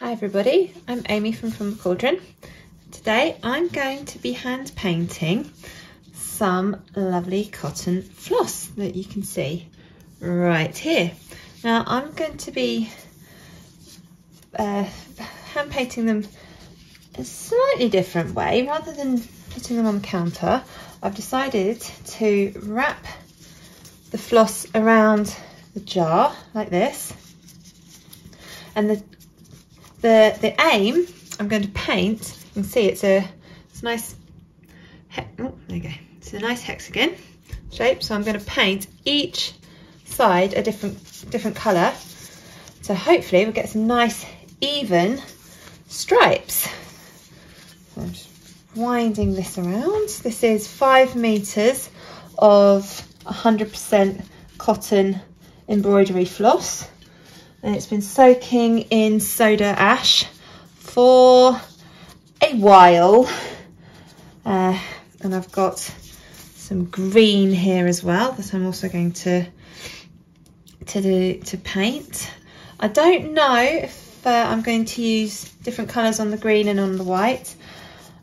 Hi everybody, I'm Amy from From the Cauldron. Today I'm going to be hand painting some lovely cotton floss that you can see right here. Now I'm going to be uh, hand painting them a slightly different way. Rather than putting them on the counter, I've decided to wrap the floss around the jar like this and the the, the aim, I'm going to paint, you can see it's a, it's a nice, oh, there you go. It's a nice hexagon shape. So I'm going to paint each side a different, different colour. So hopefully we'll get some nice even stripes. So I'm just winding this around. This is five metres of 100% cotton embroidery floss and it's been soaking in soda ash for a while. Uh, and I've got some green here as well that I'm also going to to do to paint. I don't know if uh, I'm going to use different colours on the green and on the white.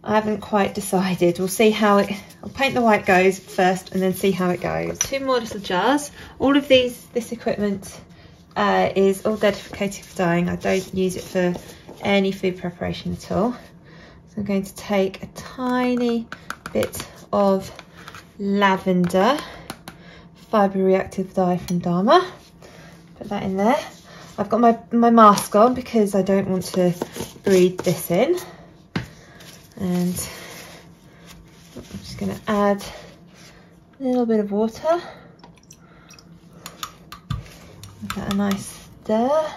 I haven't quite decided. We'll see how it I'll paint the white goes first and then see how it goes. Two more little jars. All of these this equipment uh, is all dedicated for dyeing. I don't use it for any food preparation at all. So I'm going to take a tiny bit of lavender fibre reactive dye from Dharma. Put that in there. I've got my, my mask on because I don't want to breathe this in. And I'm just going to add a little bit of water. That a nice stir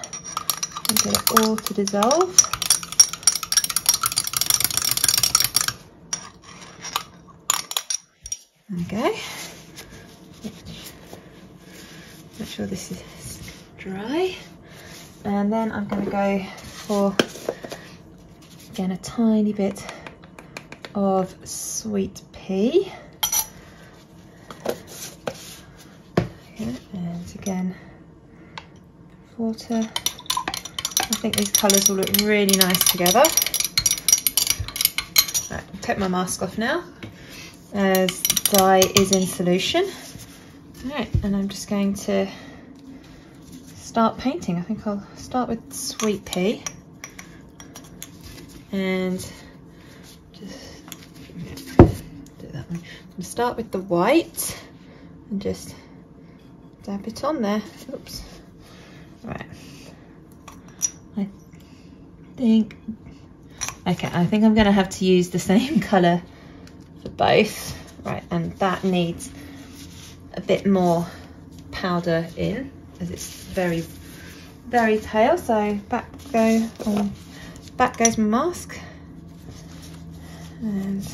and get it all to dissolve. Okay. Make sure this is dry. And then I'm going to go for, again, a tiny bit of sweet pea. Okay, and again, water. I think these colours will look really nice together. Right, take my mask off now as dye is in solution. Alright, and I'm just going to start painting. I think I'll start with sweet pea and just do that one. Start with the white and just dab it on there. Oops. Right. I think, okay, I think I'm gonna have to use the same color for both. Right, and that needs a bit more powder in as it's very, very pale. So back go, um, back goes my mask. And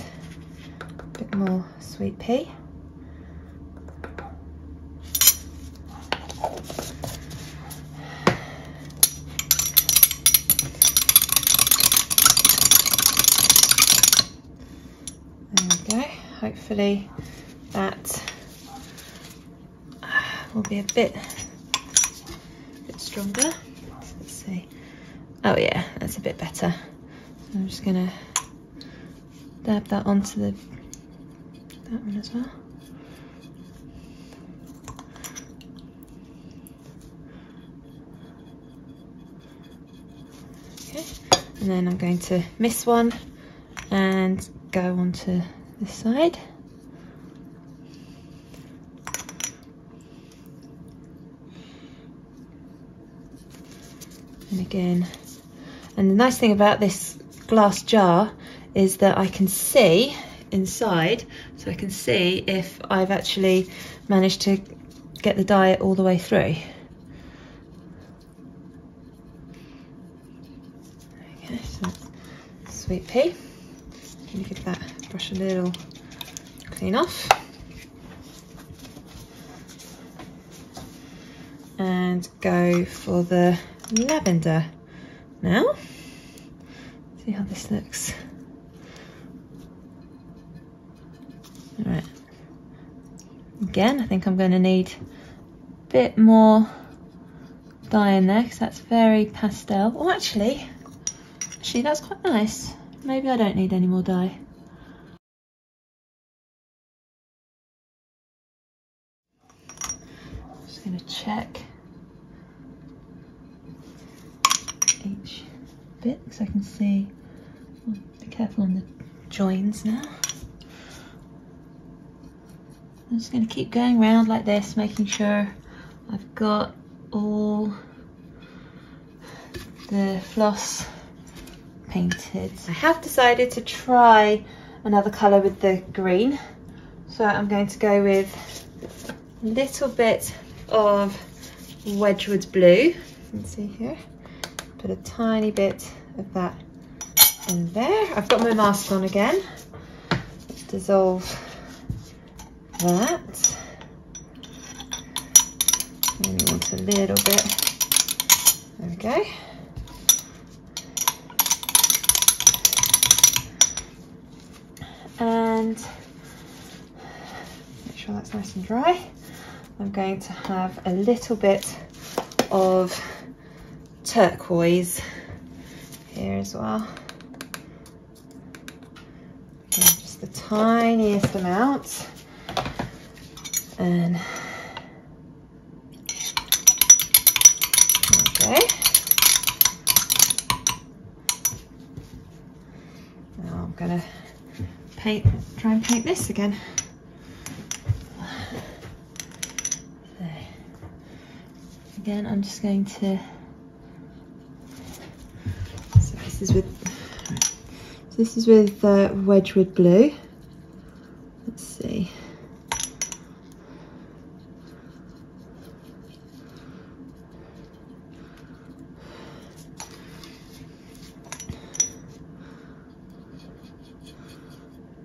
a bit more sweet pea. Hopefully that uh, will be a bit, bit stronger. Let's see. Oh yeah, that's a bit better. So I'm just gonna dab that onto the that one as well. Okay, and then I'm going to miss one and go onto this side. Again, and the nice thing about this glass jar is that I can see inside, so I can see if I've actually managed to get the dye all the way through. Okay, so sweet pea. Let me give that brush a little clean off. And go for the lavender now. See how this looks. All right. Again, I think I'm going to need a bit more dye in there because that's very pastel. Oh, actually, Actually, that's quite nice. Maybe I don't need any more dye. Just going to check each bit because I can see. Oh, be careful on the joins now. I'm just going to keep going around like this, making sure I've got all the floss painted. I have decided to try another colour with the green. So I'm going to go with a little bit of Wedgewood blue. Can see here. Put a tiny bit of that in there. I've got my mask on again. Dissolve that. Only want a little bit. There we go. And make sure that's nice and dry. I'm going to have a little bit of turquoise here as well. And just the tiniest amount. And okay. Now I'm gonna paint, try and paint this again. Again, I'm just going to, so this is with, this is with uh, Wedgewood Blue. Let's see.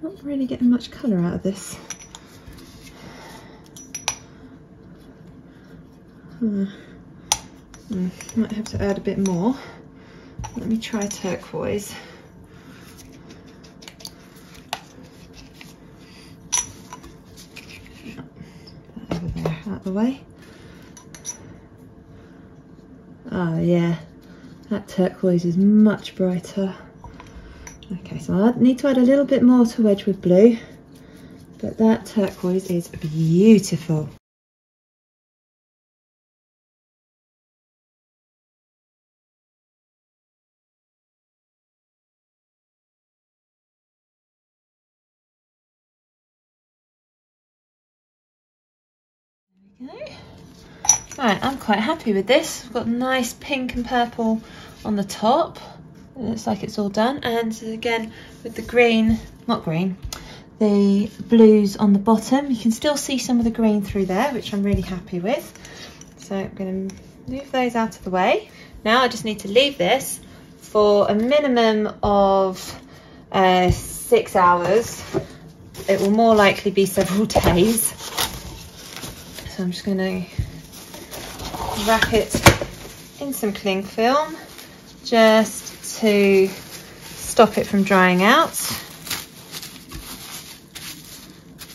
Not really getting much colour out of this. Hmm. Hmm. Might have to add a bit more. Let me try turquoise. Over there, out the way. Oh yeah, that turquoise is much brighter. Okay, so I need to add a little bit more to Wedgewood Blue, but that turquoise is beautiful. Right, I'm quite happy with this. I've got nice pink and purple on the top. It looks like it's all done. And again, with the green, not green, the blues on the bottom. You can still see some of the green through there, which I'm really happy with. So I'm going to move those out of the way. Now I just need to leave this for a minimum of uh, six hours. It will more likely be several days. So I'm just going to wrap it in some cling film just to stop it from drying out.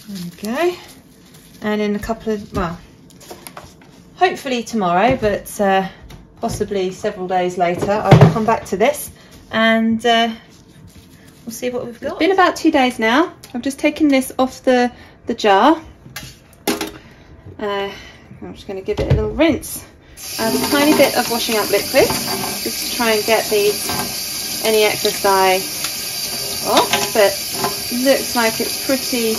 There we go. And in a couple of, well, hopefully tomorrow, but uh, possibly several days later, I will come back to this and uh, we'll see what we've got. It's been about two days now. I've just taken this off the, the jar. Uh, I'm just going to give it a little rinse. A tiny bit of washing up liquid just to try and get the any excess dye off, but looks like it's pretty,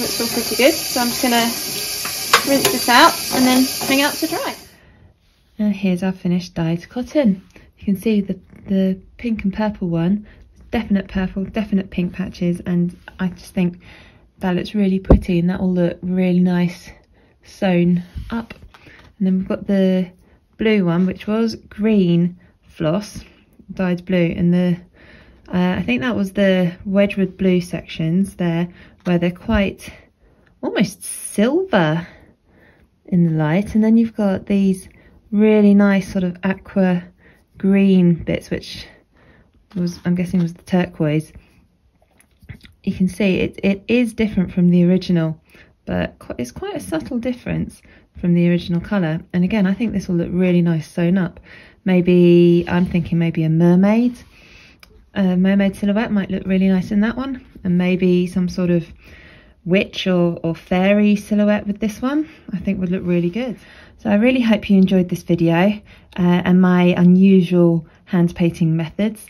looks all pretty good. So I'm just to rinse this out and then hang out to dry. And here's our finished dyed cotton. You can see the, the pink and purple one, definite purple, definite pink patches, and I just think that looks really pretty and that will look really nice sewn up. And then we've got the blue one, which was green floss, dyed blue, and the uh, I think that was the Wedgewood blue sections there, where they're quite almost silver in the light. And then you've got these really nice sort of aqua green bits, which was, I'm guessing was the turquoise. You can see it, it is different from the original, but it's quite a subtle difference from the original colour. And again, I think this will look really nice sewn up. maybe I'm thinking maybe a mermaid a mermaid silhouette might look really nice in that one and maybe some sort of witch or, or fairy silhouette with this one I think would look really good so I really hope you enjoyed this video uh, and my unusual hand painting methods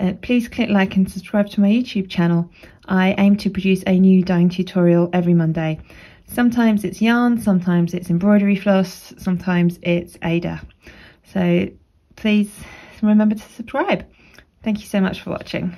uh, please click like and subscribe to my YouTube channel. I aim to produce a new dyeing tutorial every Monday. Sometimes it's yarn sometimes it's embroidery floss sometimes it's Aida. so please remember to subscribe. Thank you so much for watching